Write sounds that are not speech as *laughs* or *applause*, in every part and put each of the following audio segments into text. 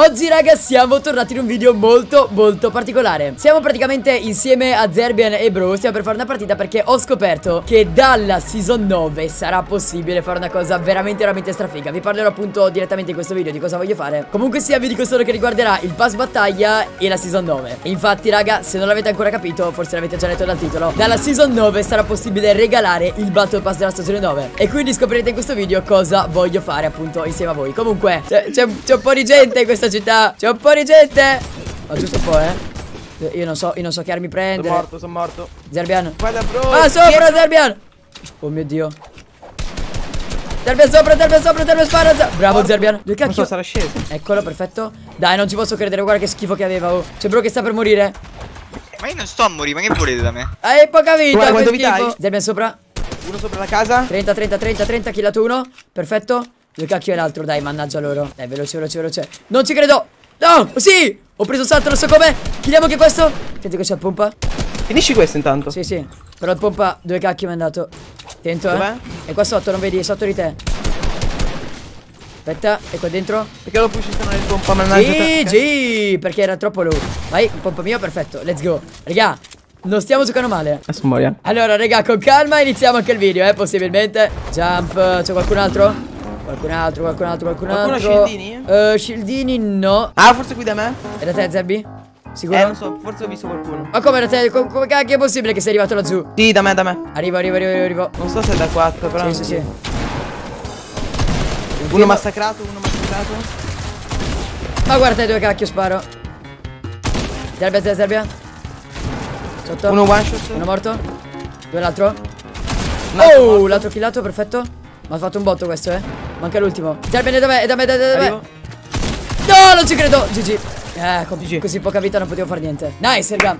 Oggi raga siamo tornati in un video molto molto particolare. Siamo praticamente insieme a Zerbian e Bro Stiamo per fare una partita perché ho scoperto che dalla season 9 sarà possibile fare una cosa veramente veramente strafiga. Vi parlerò appunto direttamente in questo video di cosa voglio fare. Comunque sia vi dico solo che riguarderà il pass battaglia e la season 9 Infatti raga se non l'avete ancora capito forse l'avete già letto dal titolo Dalla season 9 sarà possibile regalare il battle pass della stagione 9 E quindi scoprirete in questo video cosa voglio fare appunto insieme a voi. Comunque c'è un po' di gente in questa città. C'è un po' di gente. Ma giusto un po' eh. Io non so, io non so che armi prendere. Sono morto, sono morto. Zerbian. Guarda bro. Ah sopra Zerbian. Oh mio dio. Zerbian sopra, Zerbian sopra, Zerbian spara Bravo Morto. Zerbian. So, cacchio. sarà sceso. Eccolo perfetto. Dai non ci posso credere Guarda che schifo che aveva oh. C'è bro che sta per morire. Ma io non sto a morire, ma che volete da me? Hai poca vita Guarda quanto che vita hai. Zerbian sopra. Uno sopra la casa. 30, 30, 30, 30 Killato uno? Perfetto Due cacchio e l'altro Dai mannaggia loro. Dai veloce, veloce, veloce. Non ci credo! No Sì! Ho preso il salto Non so come. Chiudiamo anche questo. Senti che c'è il pompa? Finisci questo intanto. Sì sì. Però il pompa Due cacchio mi è andato Attento eh? È qua sotto non vedi? È sotto di te. Aspetta È qua dentro. Perché lo pushi se non è il pompa mannaggia. GG Perché era troppo low. Vai pompa mio Perfetto. Let's go. Raga Non stiamo giocando male. Adesso muoia allora, raga, con calma iniziamo anche il video, eh, possibilmente. Jump, c'è qualcun altro? Qualcun altro, qualcun altro, qualcun Qualcuno ha altro. shieldini? Eh, shieldini no. Ah forse qui da me È da te, Zebby? Sicuro? Eh non so forse ho visto qualcuno Ma come da te? Co- come cacchio è possibile che sei arrivato laggiù? Sì da me da me Arrivo, arrivo, arrivo, arrivo. Non so se è da 4 però Sì, sì, sì. Uno massacrato Uno massacrato Ma guarda te dove cacchio sparo. Zerbia, Zerbia, Zerbia. Sotto. Uno one shot Uno morto. Dove l'altro? Oh, l'altro killato, perfetto. Ma ha fatto un botto questo, eh. Manca l'ultimo. Termine da me, da me, Zerbene, dov'è? da me. No, non ci credo. GG. Eh, con GG. così poca vita non potevo fare niente. Nice, raga.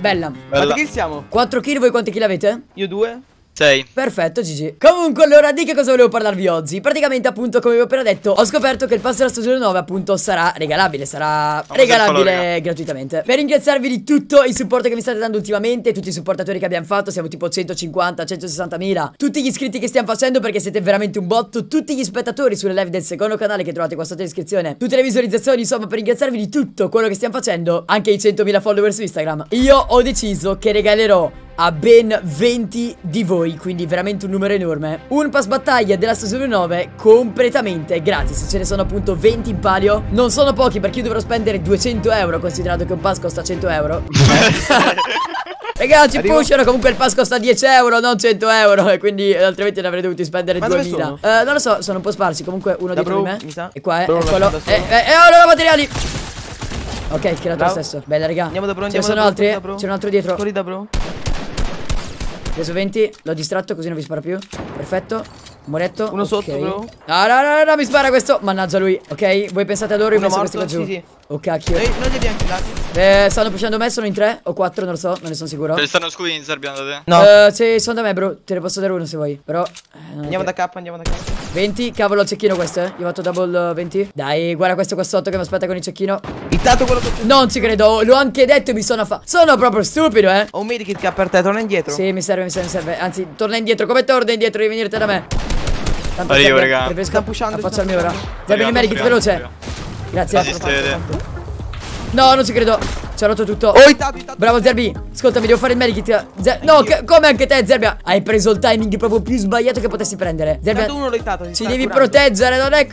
Bella. Bella. Quanti kill siamo? 4 kill, voi quanti kill avete? Io 2. Sei. Perfetto GG Comunque allora di che cosa volevo parlarvi oggi? Praticamente appunto come vi ho appena detto Ho scoperto che il pass della stagione 9 appunto sarà regalabile Sarà Ho regalabile eh. gratuitamente. Per ringraziarvi di tutto il supporto che mi state dando ultimamente Tutti i supportatori che abbiamo fatto Siamo tipo 150, 160 mila Tutti gli iscritti che stiamo facendo perché siete veramente un botto Tutti gli spettatori sulle live del secondo canale che trovate qua sotto in descrizione Tutte le visualizzazioni insomma per ringraziarvi di tutto quello che stiamo facendo Anche i 100.000 follower su Instagram. Io ho deciso che regalerò a ben 20 di voi, quindi veramente un numero enorme. Un pass battaglia della stagione 9 completamente gratis. Ce ne sono appunto 20 in palio. Non sono pochi perché io dovrò spendere 200 euro, considerato che un pass costa 100 euro. *laughs* Ragazzi, Arrivo. pushano comunque il pass costa 10 euro, non 100 euro. E quindi altrimenti ne avrei dovuti spendere Ma dove 2000. sono? Eh, non lo so, sono un po' sparsi. Comunque uno Da dietro di bro, me. mi sa. E qua, eh, Bro, eccolo. eh, eh, oh, no, materiali. Ok, killato lo stesso. Bella, raga. Andiamo da bro Ce ne sono altri. C'è un altro dietro. Fuori da bro Preso 20, l'ho distratto così non vi spara più. Perfetto. Muretto. Uno ok. sotto, bro. No, no, no, no, mi spara questo. Mannaggia lui. Ok, voi pensate ad loro, io Uno penso a questi morto, qua giù. sì, sì. Oh cacchio. Noi, noi li abbiamo killati Eh, stanno pushando me, sono in 3 o 4, non lo so, non ne sono sicuro. Ne stanno scudi in Serbia da te. No Eh, sì, sono da me, bro. Te ne posso dare uno se vuoi. Però. eh, Andiamo da K andiamo da K 20, cavolo, il cecchino questo, eh. Io ho fatto double eh, 20. Dai, guarda questo qua sotto che mi aspetta con il cecchino. Ittato quello che Non ci credo, l'ho anche detto e mi sono fa. Sono proprio stupido, eh. Ho un medikit che ha per te torna indietro Sì, mi serve, mi serve, mi serve. Anzi, torna indietro. Come torna indietro? Devi venirte da me. Tanto Arrivo, raga. Sta pushando, affacciarmi sta ora. pushando. Serve il Arriviamo, medikit veloce. Grazie. Resistete. No, non ci credo. Ci ha rotto tutto. Oh ittato ittato Bravo Zerbi, ascoltami, devo fare il medikit. Zer- no, come anche te, Zerbia? Hai preso il timing proprio più sbagliato che potessi prendere. Zerbia, uno si ci devi curando. proteggere, non è.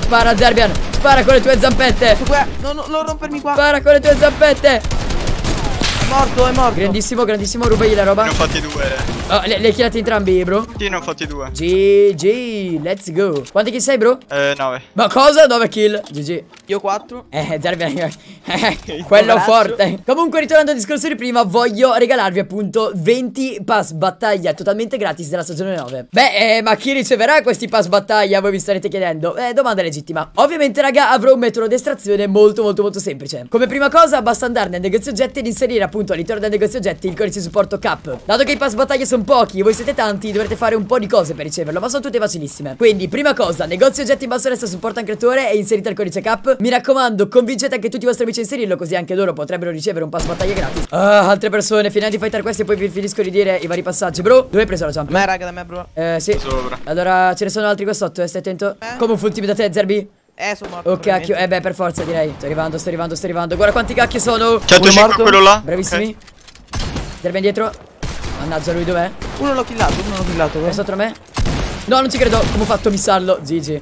Spara, Zerbian. Spara con le tue zampette. No no non rompermi qua Spara con le tue zampette. È morto è morto Grandissimo, grandissimo, rubagli la roba. Ne ho fatti due. Oh, le, le hai tirate entrambi, bro? Sì, ne ho fatti due. GG, let's go. Quanti kill sei, bro? Eh, 9. Ma cosa? 9 kill. GG. Io 4 Eh, Zerbian. *laughs* Quello poveraccio. forte. Comunque, ritornando al discorso di prima, voglio regalarvi appunto 20 pass battaglia totalmente gratis della stagione 9. Beh, eh, ma chi riceverà questi pass battaglia? Voi vi starete chiedendo. Eh, domanda legittima. Ovviamente, raga, avrò un metodo di estrazione molto, molto, molto semplice. Come prima cosa, basta andare nel negozio oggetti ed inserire appunto all'interno del negozio oggetti il codice supporto CAP. Dato che i pass battaglia sono pochi e voi siete tanti, dovrete fare un po' di cose per riceverlo, ma sono tutte facilissime. Quindi, prima cosa, negozio oggetti in basso a destra supporta un creatore e inserite il codice CAP. Mi raccomando, convincete anche tutti i vostri amici a inserirlo, così anche loro potrebbero ricevere un pass battaglia gratis. Ah, altre persone, finiamo di fighter questi e poi vi finisco di dire i vari passaggi. Bro, dove hai preso la jump? Me raga da me bro Eh, sì. Sopra. Allora, ce ne sono altri qua sotto, eh, stai attento. Eh? Come un full team da te, Zerbi? Eh, sono morto. Oh cacchio, eh beh per forza direi Sto arrivando, sto arrivando, sto arrivando Guarda quanti cacchio sono 105 morto. quello là. Bravissimi Zerbian dietro Mannaggia lui dov'è? Uno l'ho killato, uno l'ho killato. È eh. sotto me? No, non ci credo. Come ho fatto a missarlo? GG.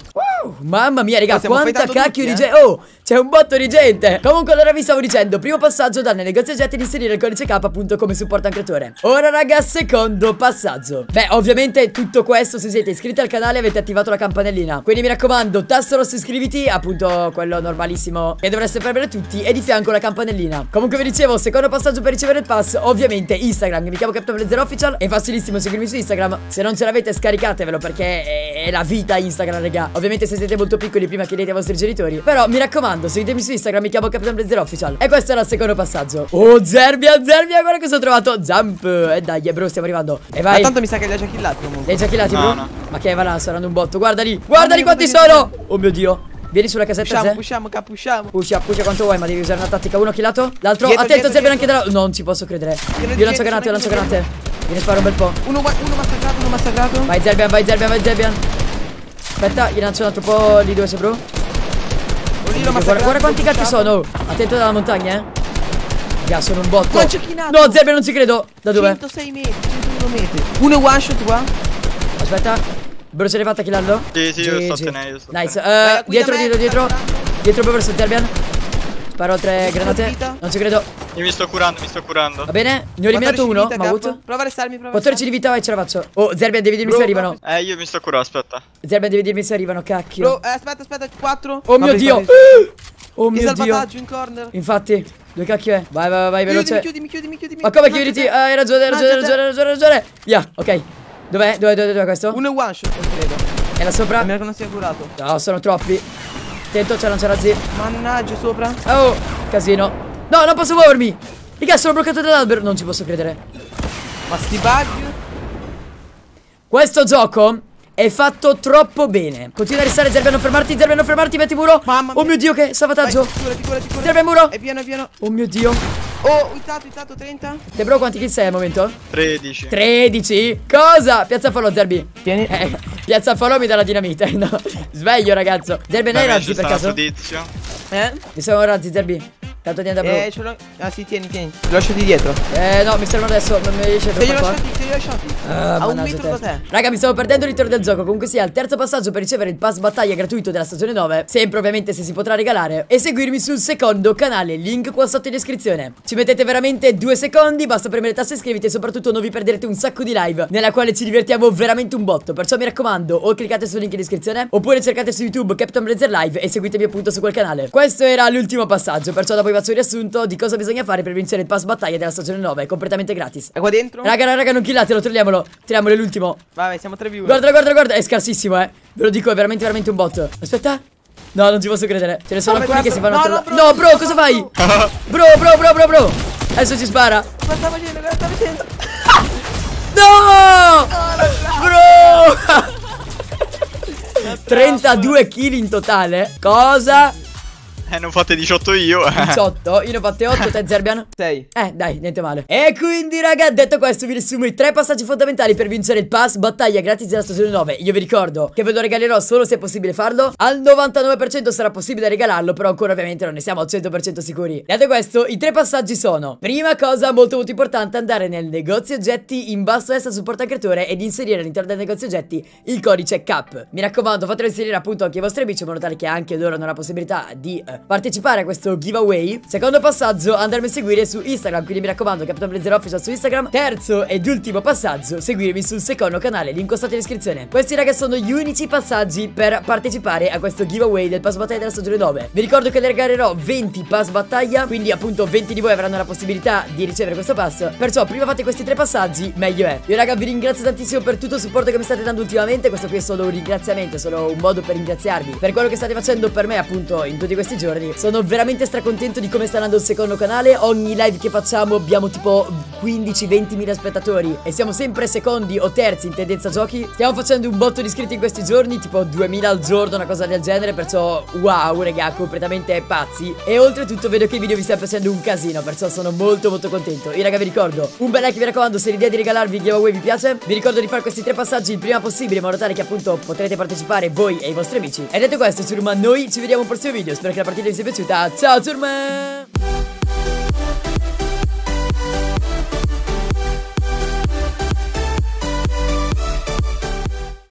Mamma mia, raga, quanta cacchio tutti, di eh. gente. Oh, c'è un botto di gente. Comunque, allora vi stavo dicendo: primo passaggio dal negozio oggetti di inserire il codice K appunto come supporto al creatore. Ora, raga, secondo passaggio. Beh, ovviamente tutto questo se siete iscritti al canale avete attivato la campanellina. Quindi mi raccomando, tasto rosso iscriviti, appunto quello normalissimo che dovreste premere tutti. E di fianco la campanellina. Comunque vi dicevo, secondo passaggio per ricevere il pass, ovviamente Instagram. Mi chiamo Captain Blazer Official. È facilissimo seguirmi su Instagram. Se non ce l'avete, scaricatevelo perché è è la vita Instagram, raga. Ovviamente se siete molto piccoli, prima chiedete ai vostri genitori. Però mi raccomando, seguitemi su Instagram, mi chiamo Captain Blazer Official. E questo era il secondo passaggio. Oh, Zerbia, Zerbia, guarda cosa ho trovato. Jump. E dai, bro, stiamo arrivando. E Ma vai. tanto mi sa che li ha già killati Li comunque. hai già killati, No, bro? no. Ma che va là, saranno un botto. Guarda lì, guarda lì quanti sono. Oh mio dio. Vieni sulla casetta, Pushiamo, Ze. pushiamo, cap, pushiamo. Pusha, pusha quanto vuoi, ma devi usare una tattica. Uno killato. L'altro, attento, dietro, Zerbia anche da là. Non ci posso credere. Io lancio granate, io lancio granate. Vieni sparo un bel po'. Uno, uno massacrato, uno massacrato. Vai Zerbian, vai Zerbian, vai Zerbian Aspetta, gli lancio un altro po' lì dove sei bro l'ho guarda, guarda quanti cacchi pushato. sono Attento dalla montagna eh Raga, sono un botto. No Zerbian non ci credo Da dove? 106 metri, 101 metri. Uno one shot qua. Aspetta Bro ce l'hai fatta a killarlo? Sì, sì, io sto tenendo, io sto Nice qui Dietro, dietro, dietro Dietro bro verso Zerbian Sparo tre granate. Non ci credo Io mi sto curando, mi sto curando. Va bene Ne ho eliminato 14 di uno vita, Ma avuto Prova a restarmi, prova a 14 di vita vai ce la faccio Oh Zerbian devi dirmi Bro, se arrivano Eh, io mi sto curando, aspetta. Zerbian devi dirmi se arrivano Cacchio Bro, eh, aspetta, aspetta, 4. Oh mio dio Oh mio dio salvataggio in corner. Infatti, dove cacchio è? Vai, vai, vai, vai, veloce. Chiudimi, chiudimi, chiudimi. Ma come chiuditi? Ah, hai ragione, hai ragione, hai ragione, hai ragione, hai ragione. Via, ok. Dov'è? Dov'è, dov'è, dov'è questo? Uno è one shot, credo. È là sopra? A meno che non sia curato. No, sono troppi. Attento, c'è lancia razzi. Mannaggia, sopra. Oh, casino. No, non posso muovermi. Raga, sono bloccato dall'albero. Non ci posso credere. Ma sti bug. Questo gioco è fatto troppo bene. Continua a restare, Zerbe, non fermarti, Zerbe, non fermarti, metti muro. Mamma Oh mia. mio dio, che salvataggio. Zerbe, muro. È pieno, è pieno. Oh mio dio. Oh, hittato, hittato, 30. Te bro, quanti kill sei al momento? 13. 13. Cosa? Piazza fallo, Zerbi. Tieni. Eh, piazza fallo mi dà la dinamite. *laughs* No, sveglio ragazzo. Zerbi, hai Da me razzi per caso? tizio. Eh? Mi servono razzi, Zerbi. Tanto niente bro. Eh, ce l'ho. Ah, sì, tieni, tieni. Li lasciati dietro. Eh, no, mi servono adesso. Non mi riesce li per qua. lasciati, se li lasciati. Ah, A un metro da te. te. Raga, mi stavo perdendo il ritorno del gioco. Comunque sia, il terzo passaggio per ricevere il pass battaglia gratuito della stagione 9. Sempre, ovviamente, se si potrà regalare. E seguirmi sul secondo canale. Link qua sotto in descrizione. Ci mettete veramente due secondi. Basta premere tasto iscriviti. E soprattutto non vi perderete un sacco di live. Nella quale ci divertiamo veramente un botto. Perciò mi raccomando, o cliccate sul link in descrizione. Oppure cercate su YouTube Captain Blazer Live. E seguitemi appunto su quel canale. Questo era l'ultimo passaggio. Perciò dopo vi faccio un riassunto di cosa bisogna fare per vincere il pass battaglia della stagione 9. Completamente gratis. È qua dentro? Raga, raga, non killatelo, tiriamolo. Tiriamolo, è l'ultimo. Vai, siamo 3v1. Guarda, guarda, guarda, è scarsissimo, eh. Ve lo dico, è veramente, veramente un bot. Aspetta. No, non ci posso credere. Ce ne sono No, alcuni che si fanno no, no, bro, No, bro, cosa fai? Bro, bro, bro, bro, bro. Adesso ci spara. Cosa sta facendo? Cosa sta facendo? No! Bro! *laughs* *laughs* 32 kill in totale. Cosa? Eh, non fate 18 io. *laughs* 18. Io ne ho fatte 8, te Zerbian. 6. Eh, dai, niente male. E quindi, raga, detto questo, vi riassumo i tre passaggi fondamentali per vincere il pass battaglia gratis della stagione 9. Io vi ricordo che ve lo regalerò solo se è possibile farlo. Al 99% sarà possibile regalarlo, però ancora ovviamente non ne siamo al 100% sicuri. Detto questo, i tre passaggi sono: prima cosa molto molto importante, andare nel negozio oggetti in basso a destra sul portacreatore ed inserire all'interno del negozio oggetti il codice CAP. Mi raccomando, fatelo inserire appunto anche ai vostri amici in modo tale che anche loro hanno la possibilità di eh, partecipare a questo giveaway. Secondo passaggio, andarmi a seguire su Instagram, quindi mi raccomando, Captain Blazer Official su Instagram. Terzo ed ultimo passaggio, seguirmi sul secondo canale, link in descrizione. Questi raga sono gli unici passaggi per partecipare a questo giveaway del pass battaglia della stagione 9. Vi ricordo che ne regalerò 20 pass battaglia, quindi appunto 20 di voi avranno la possibilità di ricevere questo pass. Perciò prima fate questi tre passaggi, meglio è. Io raga vi ringrazio tantissimo per tutto il supporto che mi state dando ultimamente. Questo qui è solo un ringraziamento, solo un modo per ringraziarvi per quello che state facendo per me appunto in tutti questi giorni. Giorni. Sono veramente stracontento di come sta andando il secondo canale. Ogni live che facciamo abbiamo tipo 15-20 mila spettatori e siamo sempre secondi o terzi in tendenza giochi. Stiamo facendo un botto di iscritti in questi giorni, tipo 2000 al giorno, una cosa del genere, perciò wow, raga, completamente pazzi. E oltretutto vedo che i video vi stanno piacendo un casino, perciò sono molto molto contento. Io raga vi ricordo, un bel like mi raccomando se l'idea di regalarvi il giveaway vi piace. Vi ricordo di fare questi tre passaggi il prima possibile in modo tale che appunto potrete partecipare voi e i vostri amici. E detto questo, Surma, noi ci vediamo al prossimo video. Spero che la partita छुटा हजुरमा